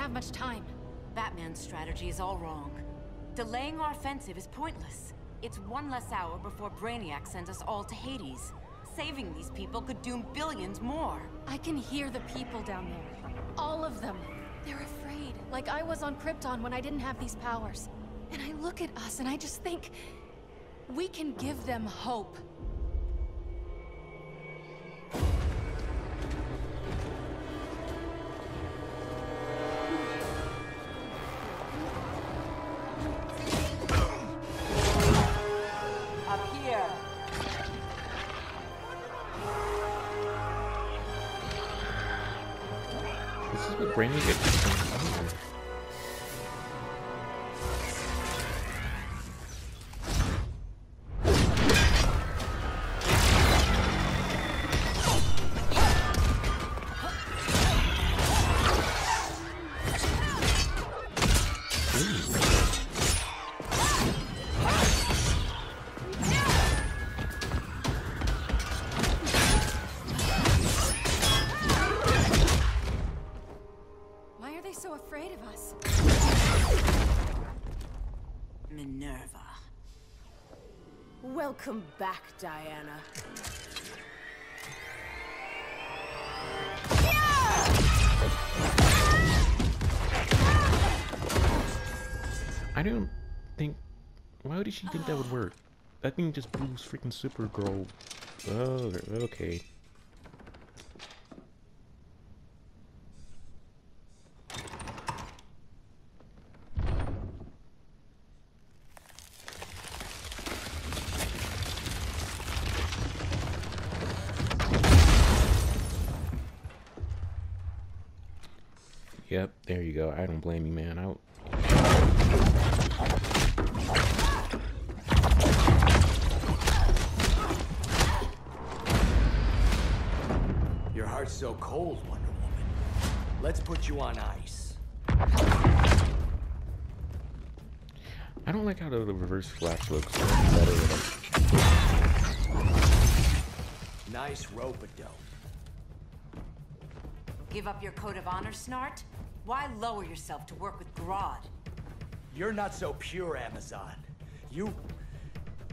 have much time. Batman's strategy is all wrong. Delaying our offensive is pointless. It's one less hour before Brainiac sends us all to Hades. Saving these people could doom billions more. I can hear the people down there. All of them. They're afraid, like I was on Krypton when I didn't have these powers. And I look at us and I just think... We can give them hope. Welcome back, Diana. I don't think. Why did she think that would work? That thing just boosts freaking Supergirl. Oh, okay. Yep, there you go. I don't blame you, man. I Your heart's so cold, Wonder Woman. Let's put you on ice. I don't like how the reverse flash looks. Better with them. Nice rope-a-dope. Give up your code of honor, Snart? Why lower yourself to work with Grodd? You're not so pure, Amazon. You...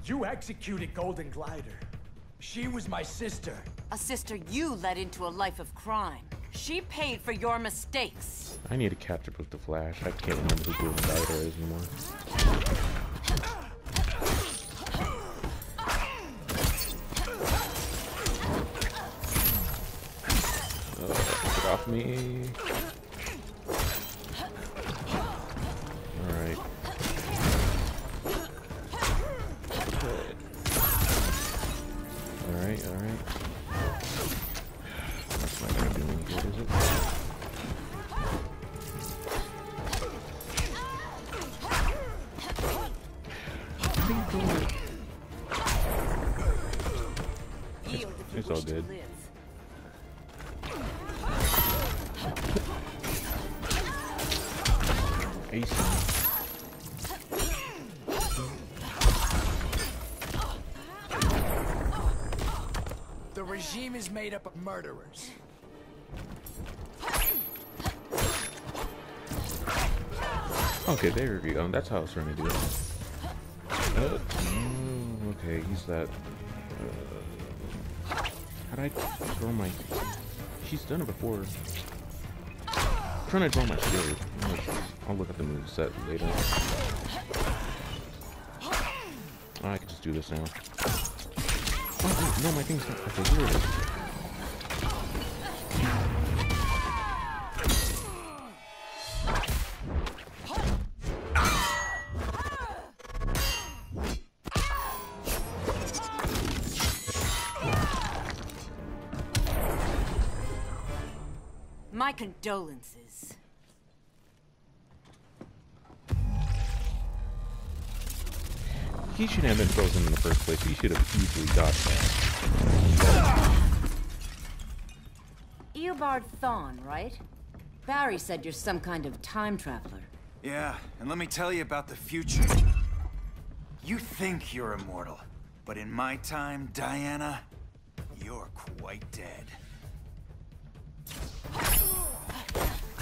You executed Golden Glider. She was my sister. A sister you led into a life of crime. She paid for your mistakes. I need to catch up with the Flash. I can't remember who Golden Rider is anymore. Uh, get off me. Yield if you it's all wish to good. Ace. The regime is made up of murderers. Okay, there we go. That's how it's to do it. Uh, okay, he's that. Uh, how'd I draw my? She's done it before. I'm trying to draw my shield. I'll look at the move set later. Oh, I can just do this now. Oh, no, my thing's not. Okay, here it is. My condolences. He shouldn't have been frozen in the first place. He should have easily dodged that. Eobard Thawne, right? Barry said you're some kind of time traveler. Yeah, and let me tell you about the future. You think you're immortal, but in my time, Diana, you're quite dead.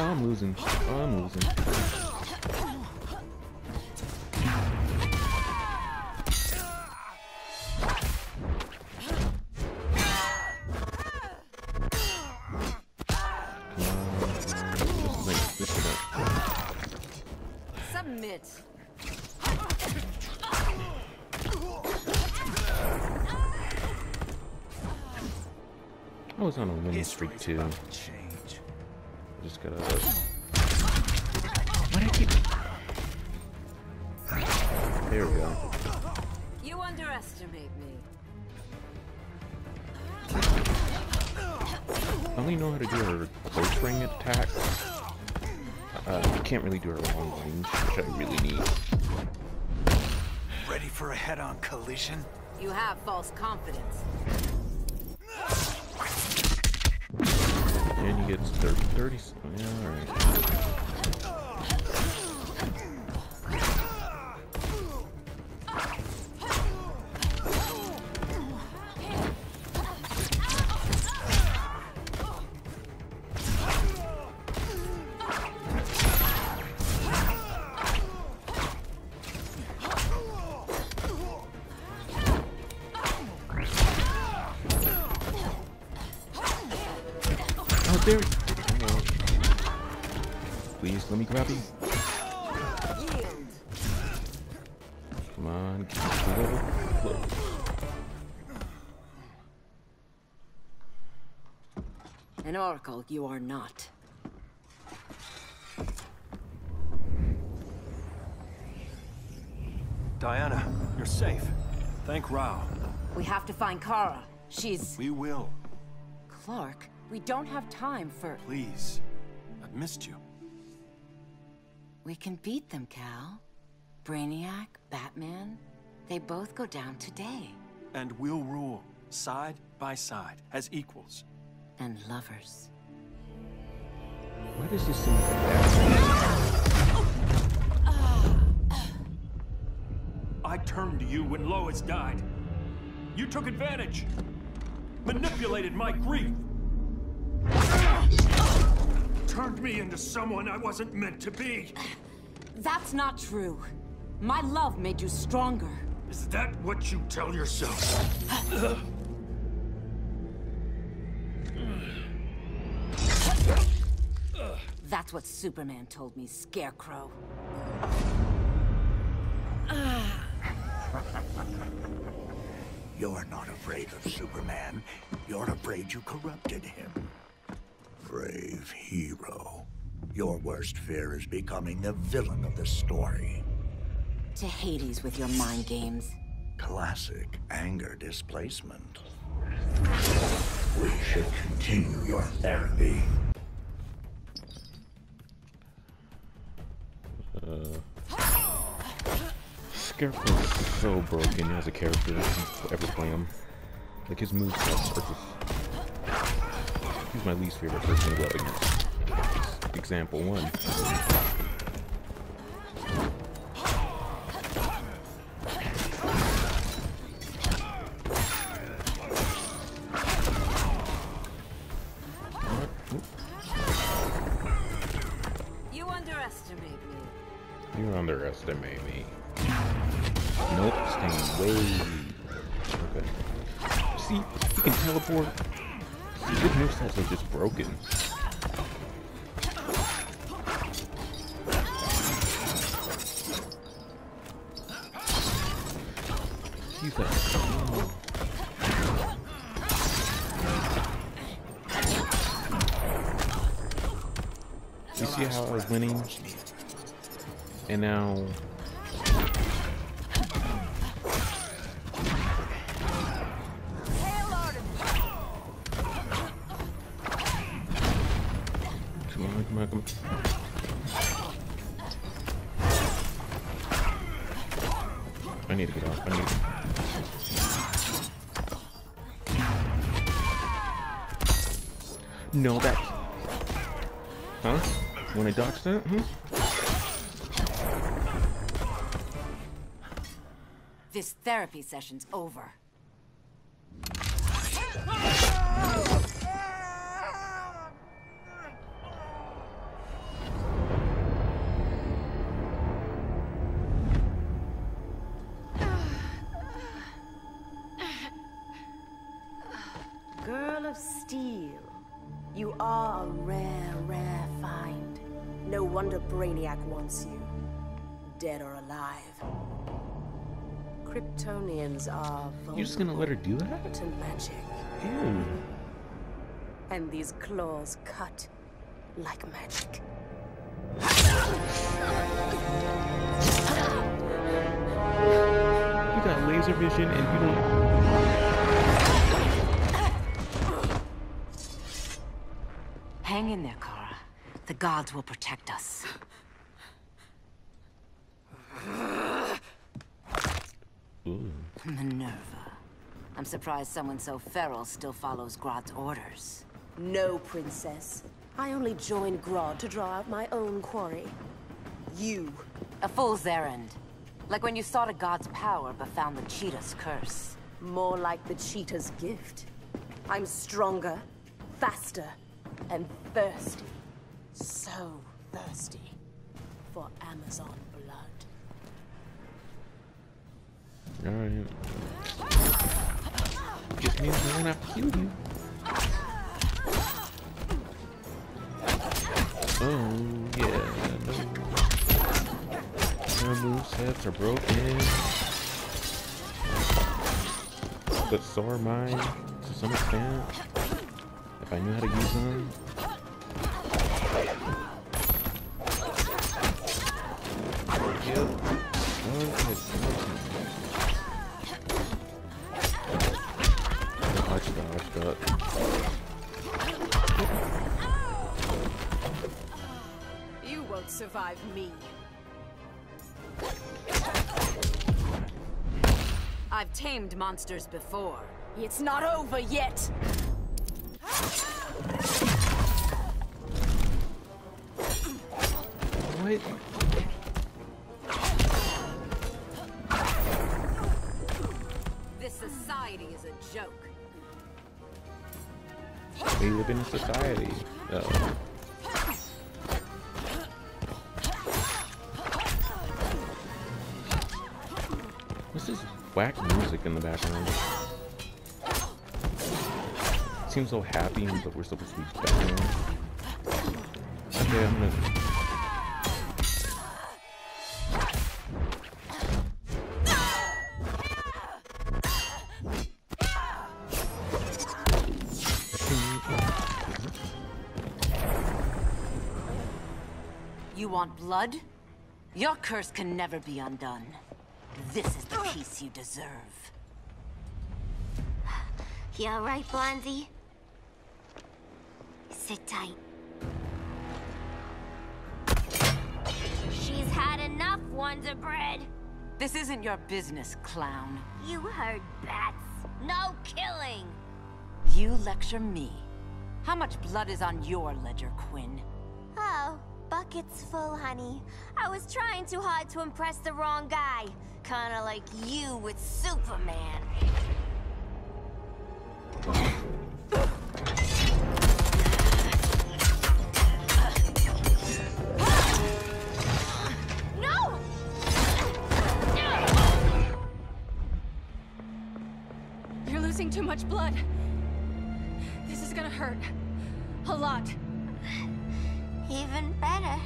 Oh, I'm losing. Oh, I'm losing. Come on. This is like, this is like, Submit. Oh, I was on a winning streak too. Just gotta. Why do I keep? There we go. You underestimate me. I only know how to do her close range attack. Uh, I can't really do her long range, which I really need. Ready for a head-on collision? You have false confidence. And he gets 30. 30. Yeah, alright. Me grab you. Come on, get a little close. An oracle you are not. Diana, you're safe. Thank Rao. We have to find Kara. She's... We will. Clark, we don't have time for... Please. I've missed you. We can beat them, Cal. Brainiac, Batman, they both go down today. And we'll rule, side by side, as equals. And lovers. Why does this seem like I turned to you when Lois died. You took advantage. Manipulated my grief. Turned me into someone I wasn't meant to be. That's not true. My love made you stronger. Is that what you tell yourself? That's what Superman told me, Scarecrow. You're not afraid of Superman. You're afraid you corrupted him. Brave hero. Your worst fear is becoming the villain of the story. To Hades with your mind games. Classic anger displacement. We should continue your therapy. Uh, Scarecrow is so broken as a character if you ever play him. Like his moves are just. He's my least favorite person to go against. Example one. You underestimate me. You underestimate me. Nope, staying way. Okay. See, he can teleport. His movesets are just broken. Like, You see how I was winning? And now No, that. Huh? When I dodged that? Hmm? This therapy session's over. Kryptonians are You're just gonna let her do that? to magic. Ew. And these claws cut like magic. You got laser vision and you don't. Hang in there, Kara. The gods will protect us. Ooh. Minerva. I'm surprised someone so feral still follows Grodd's orders. No, princess. I only joined Grodd to draw out my own quarry. You. A fool's errand. Like when you sought a god's power but found the cheetah's curse. More like the cheetah's gift. I'm stronger, faster, and thirsty. So thirsty for Amazon blood. Alright. Just means I'm gonna have to kill you. Oh, yeah, no. Her movesets are broken. But so are mine, to some extent. If I knew how to use them. Tamed monsters before. It's not over yet. What? This society is a joke. We live in a society. Uh, what's whack music in the background? seems so happy, but we're supposed to be background. Okay, I'm gonna. You want blood? Your curse can never be undone. This is the peace you deserve. You alright, Blondie? Sit tight. She's had enough, Wonder Bread. This isn't your business, clown. You heard bats. No killing. You lecture me. How much blood is on your ledger, Quinn? Oh, buckets full, honey. I was trying too hard to impress the wrong guy. Kinda like you with Superman. No! You're losing too much blood. This is gonna hurt. A lot. Even better.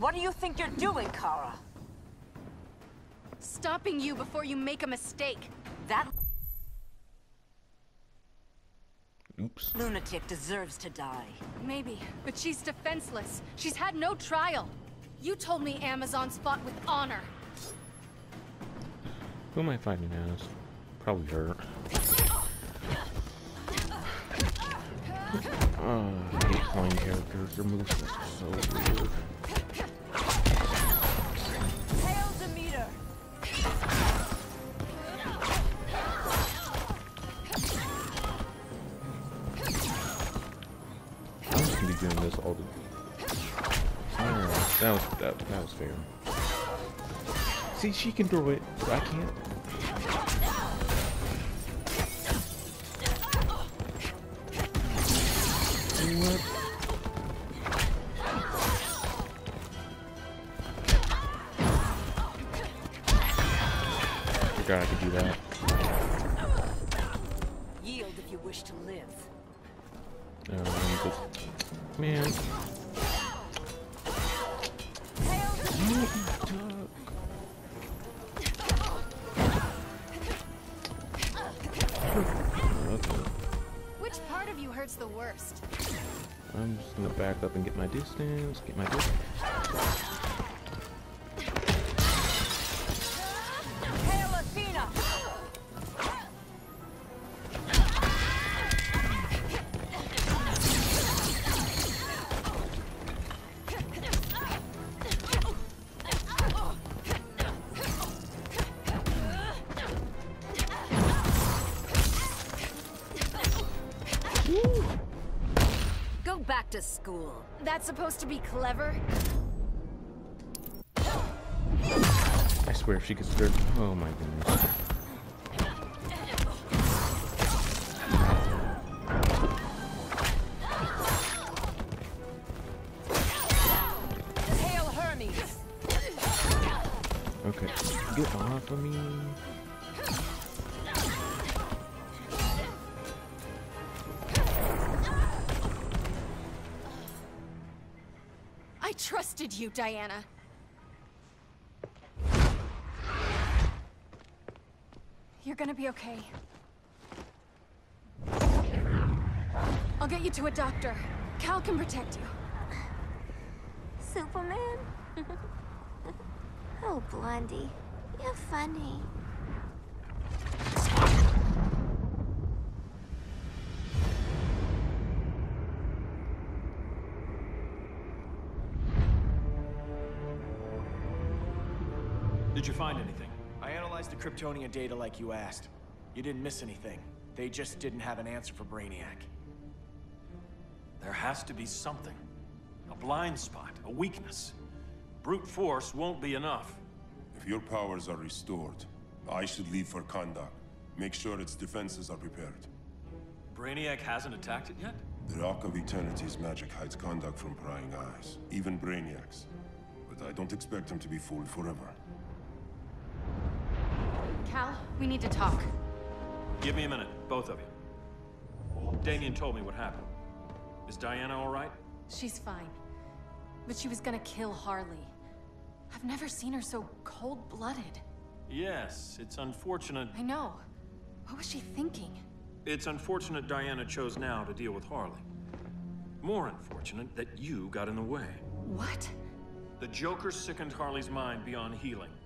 What do you think you're doing, Kara? Stopping you before you make a mistake. That Oops. lunatic deserves to die. Maybe, but she's defenseless. She's had no trial. You told me Amazons fought with honor. Who am I fighting as? Probably her. Are so weird. I'm just gonna be doing this all the. That was that, that was fair. See, she can throw it, but I can't. School. That's supposed to be clever? I swear if she gets scared. Oh my goodness. You, Diana. You're gonna be okay. I'll get you to a doctor. Cal can protect you. Superman? oh, Blondie, you're funny. Did you find anything? I analyzed the Kryptonian data like you asked. You didn't miss anything. They just didn't have an answer for Brainiac. There has to be something. A blind spot, a weakness. Brute force won't be enough. If your powers are restored, I should leave for Kahndaq. Make sure its defenses are prepared. Brainiac hasn't attacked it yet? The Rock of Eternity's magic hides Kahndaq from prying eyes, even Brainiac's. But I don't expect him to be fooled forever. Cal, we need to talk. Give me a minute, both of you. Damian told me what happened. Is Diana all right? She's fine. But she was gonna kill Harley. I've never seen her so cold-blooded. Yes, it's unfortunate. I know. What was she thinking? It's unfortunate Diana chose now to deal with Harley. More unfortunate that you got in the way. What? The Joker sickened Harley's mind beyond healing.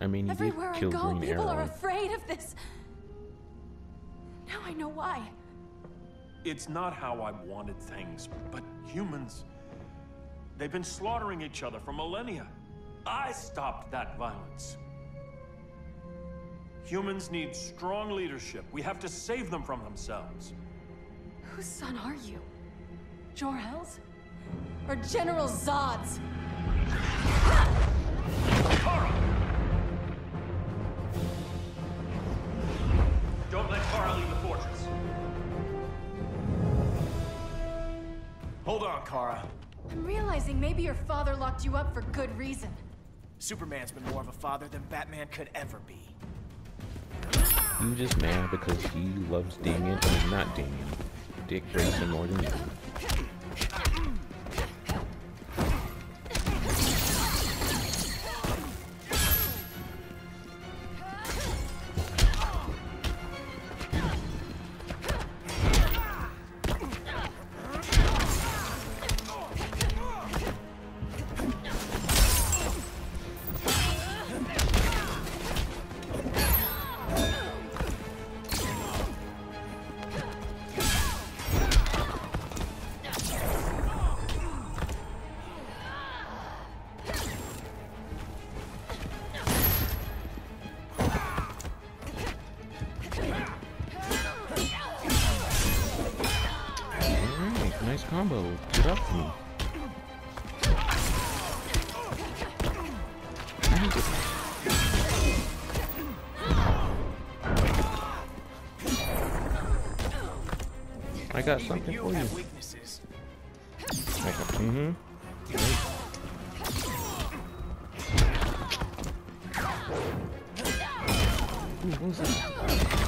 I mean, he Everywhere did I go, Green people Arrow. are afraid of this. Now I know why. It's not how I wanted things, but humans. They've been slaughtering each other for millennia. I stopped that violence. Humans need strong leadership. We have to save them from themselves. Whose son are you? Jor-El's? Or General Zod's? Kara! Don't let Kara leave the fortress. Hold on, Kara. I'm realizing maybe your father locked you up for good reason. Superman's been more of a father than Batman could ever be. You just mad because he loves Damian. I mean, not Damian. Dick Grayson more than you. I got something you for you. have weaknesses. Mm-hmm. Ooh, what was that?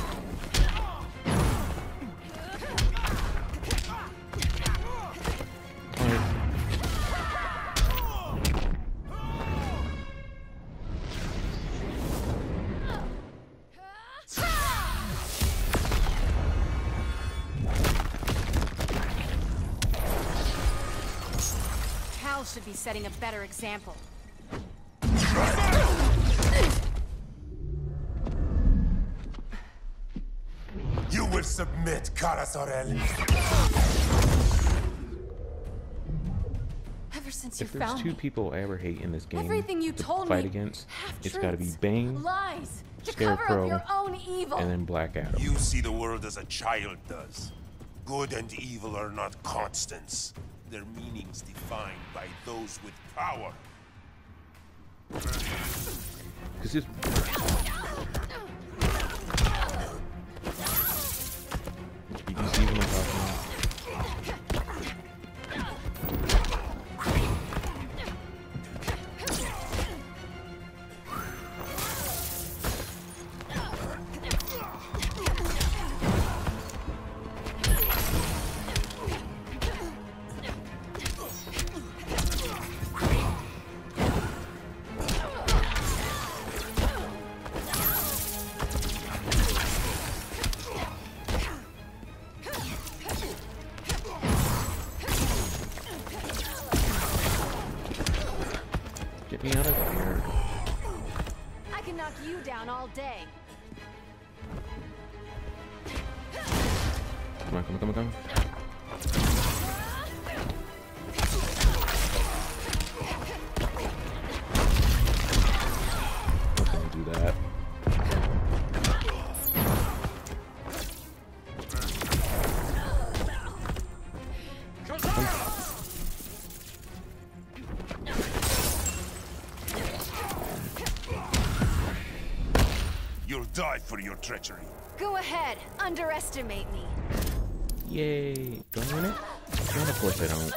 Setting a better example. You will submit, Kara Zor-El. Ever since you If there's found two me, people I ever hate in this game everything you to told fight me, against, it's gotta be truths, Bane lies, to cover Scarecrow, up your own evil. and then Black Adam. You see the world as a child does. Good and evil are not constants. Their meanings defined by those with power. Cause day. Die for your treachery. Go ahead, underestimate me. Yay! Do I win it? No, of course I don't.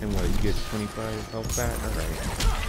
And what, you get 25 health back? Alright.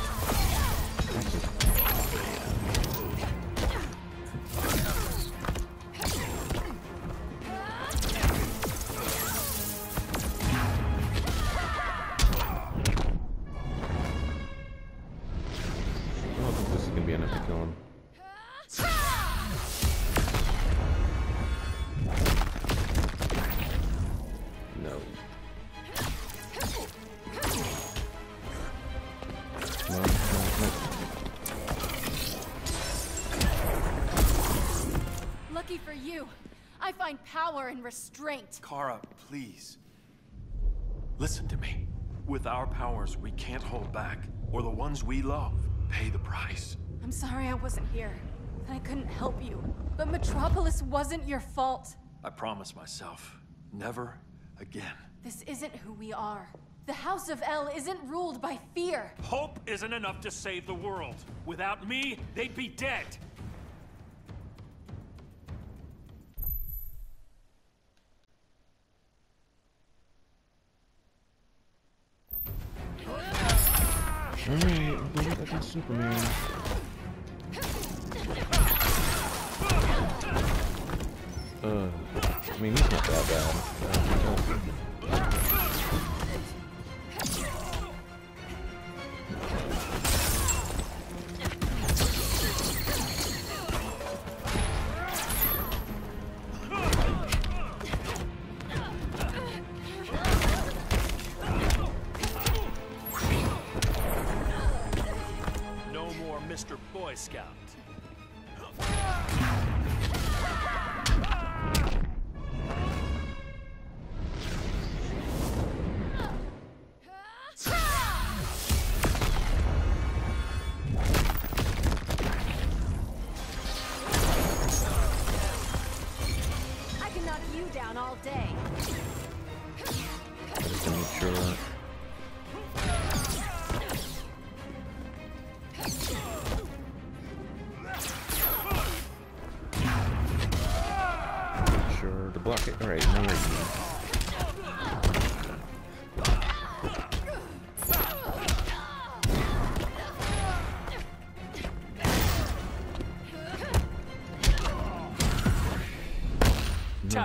With our powers, we can't hold back, or the ones we love pay the price. I'm sorry I wasn't here, that I couldn't help you. But Metropolis wasn't your fault. I promise myself, never again. This isn't who we are. The House of El isn't ruled by fear. Hope isn't enough to save the world. Without me, they'd be dead. Alright, we'll go back to Superman. Uh, I mean, he's not that bad.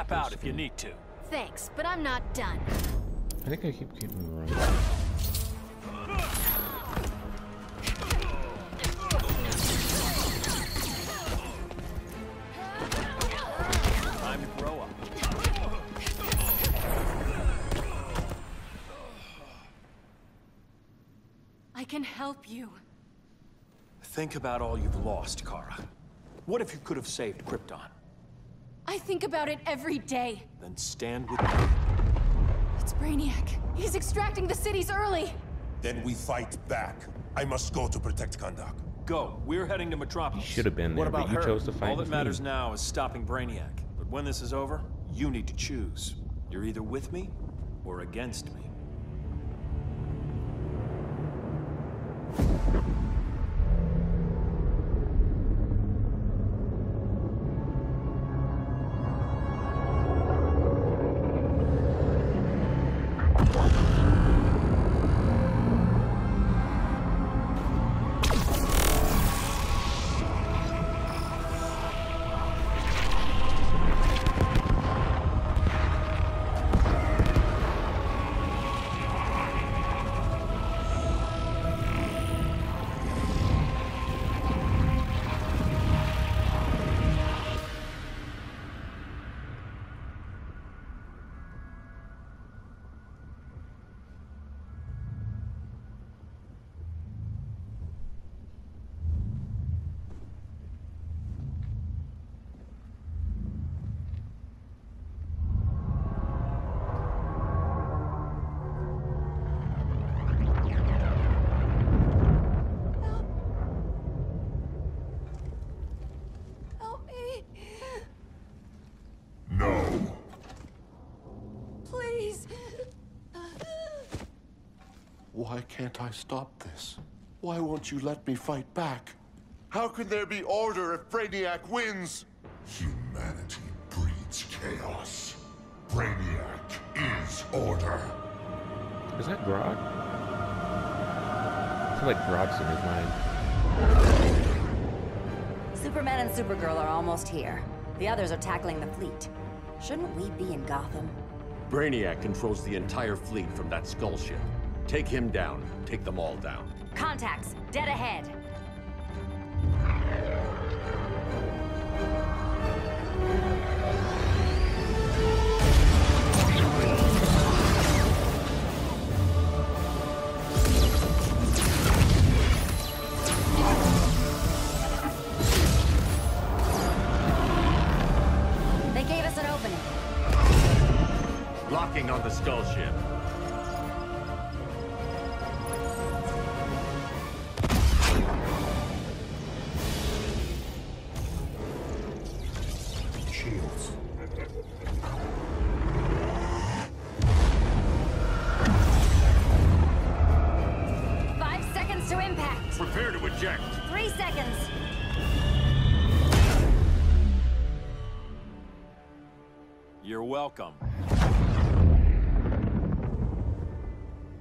Tap out if you need to. Thanks, but I'm not done. I think I keep keeping running. Time to grow up. I can help you. Think about all you've lost, Kara. What if you could have saved Krypton? I think about it every day. Then stand with me. It's Brainiac. He's extracting the cities early. Then we fight back. I must go to protect Kahndaq. Go. We're heading to Metropolis. Should have been there, but you chose to fight All that matters me. now is stopping Brainiac. But when this is over, you need to choose. You're either with me or against me. Why can't I stop this? Why won't you let me fight back? How can there be order if Brainiac wins? Humanity breeds chaos. Brainiac is order. Is that Grodd? I feel like Grodd's in his mind. Superman and Supergirl are almost here. The others are tackling the fleet. Shouldn't we be in Gotham? Brainiac controls the entire fleet from that skull ship. Take him down. Take them all down. Contacts, dead ahead. They gave us an opening. Locking on the skull ship.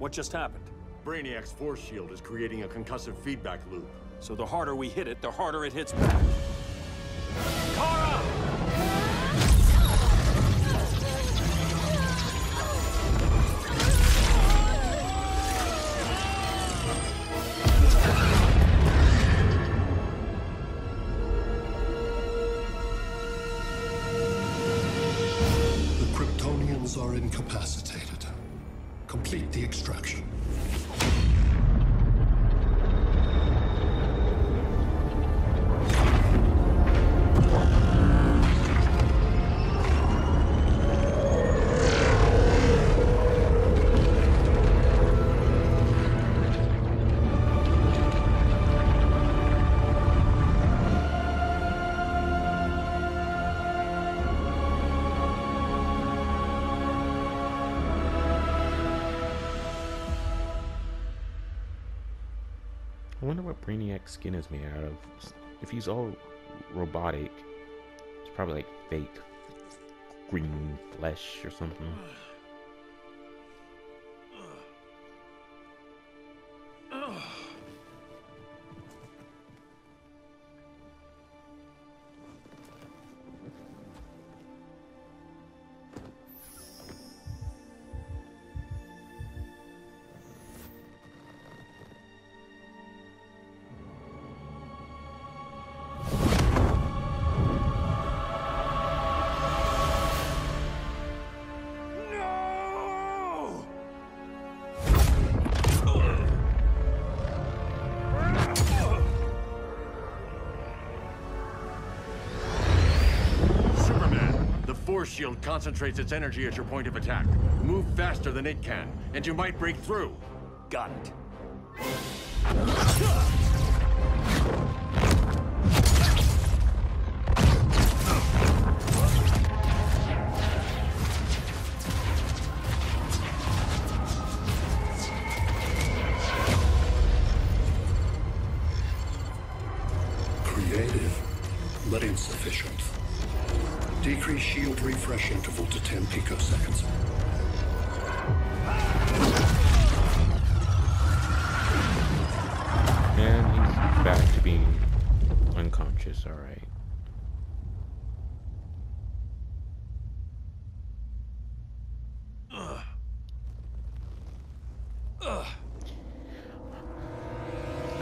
What just happened? Brainiac's force shield is creating a concussive feedback loop. So the harder we hit it, the harder it hits back. Kara! The Kryptonians are incapacitated. Complete the extraction. What Brainiac's skin is made out of. If he's all robotic, it's probably like fake green flesh or something. Shield concentrates its energy at your point of attack. Move faster than it can, and you might break through. Got it.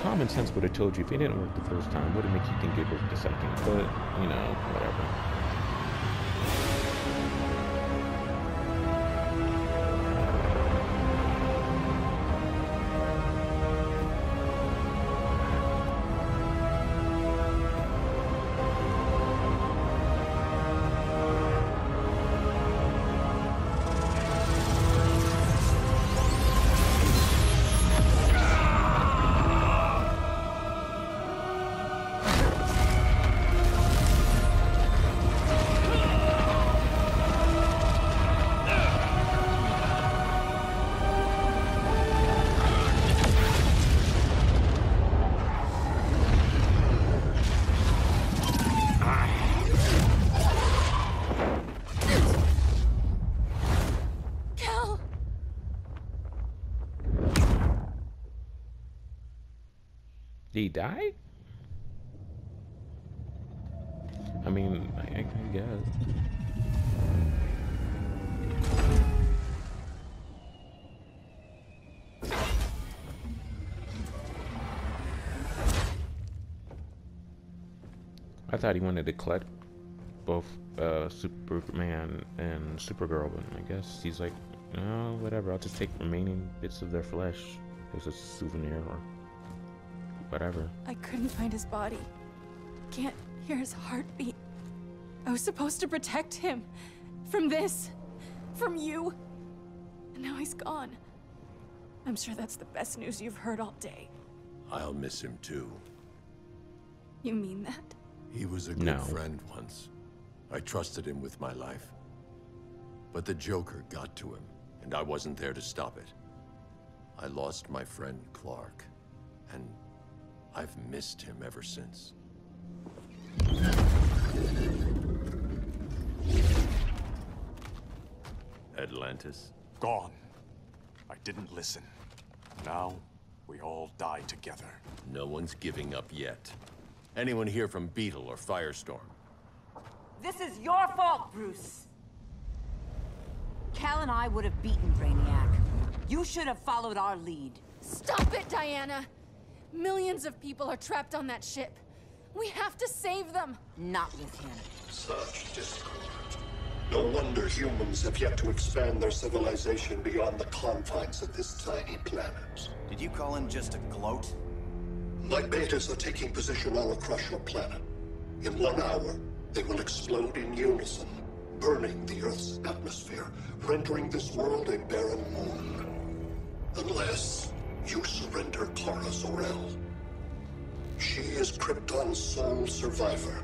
Common sense would have told you if it didn't work the first time, it make you think it worked the second? But, you know, whatever. Die? I mean, I, I guess. I thought he wanted to collect both uh, Superman and Supergirl, but I guess he's like, no, whatever. I'll just take remaining bits of their flesh as a souvenir or whatever. I couldn't find his body. Can't hear his heartbeat. I was supposed to protect him. From this. From you. And now he's gone. I'm sure that's the best news you've heard all day. I'll miss him too. You mean that? He was a good No. friend once. I trusted him with my life. But the Joker got to him, and I wasn't there to stop it. I lost my friend Clark, and I've missed him ever since. Atlantis? Gone. I didn't listen. Now, we all die together. No one's giving up yet. Anyone here from Beetle or Firestorm? This is your fault, Bruce. Kal and I would have beaten Brainiac. You should have followed our lead. Stop it, Diana! Millions of people are trapped on that ship. We have to save them! Not with him. Such discord. No wonder humans have yet to expand their civilization beyond the confines of this tiny planet. Did you call him just a gloat? My betas are taking position all across your planet. In one hour, they will explode in unison, burning the Earth's atmosphere, rendering this world a barren moon. Unless you surrender Kara Zor-El. She is Krypton's sole survivor,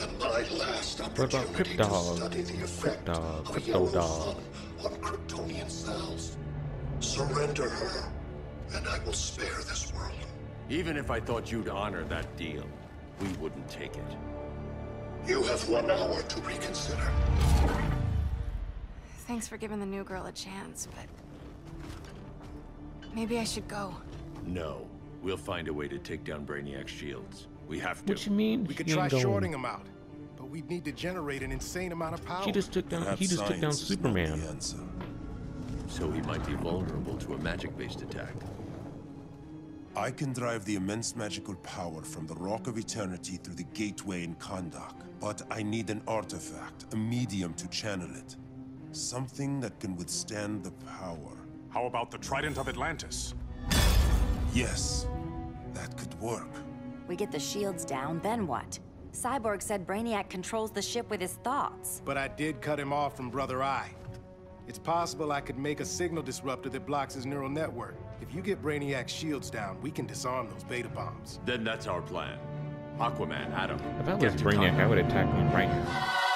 and my last opportunity Crypt to Dog? study the Crypt effect Dog, of a yellow Dog. sun on Kryptonian cells. Surrender her, and I will spare this world. Even if I thought you'd honor that deal, we wouldn't take it. You have one hour to reconsider. Thanks for giving the new girl a chance, but. Maybe I should go. No. We'll find a way to take down Brainiac's shields. We have to. What you mean? We could try going? shorting him out, but we'd need to generate an insane amount of power. He just took down. Perhaps He just took down science is not the Superman. So he might be vulnerable to a magic-based attack. I can drive the immense magical power from the Rock of Eternity through the gateway in Kahndaq. But I need an artifact, a medium to channel it. Something that can withstand the power. How about the Trident of Atlantis? Yes, that could work. We get the shields down, then what? Cyborg said Brainiac controls the ship with his thoughts. But I did cut him off from Brother Eye. It's possible I could make a signal disruptor that blocks his neural network. If you get Brainiac's shields down, we can disarm those beta bombs. Then that's our plan. Aquaman, Adam. If I was Brainiac, I would attack him right now.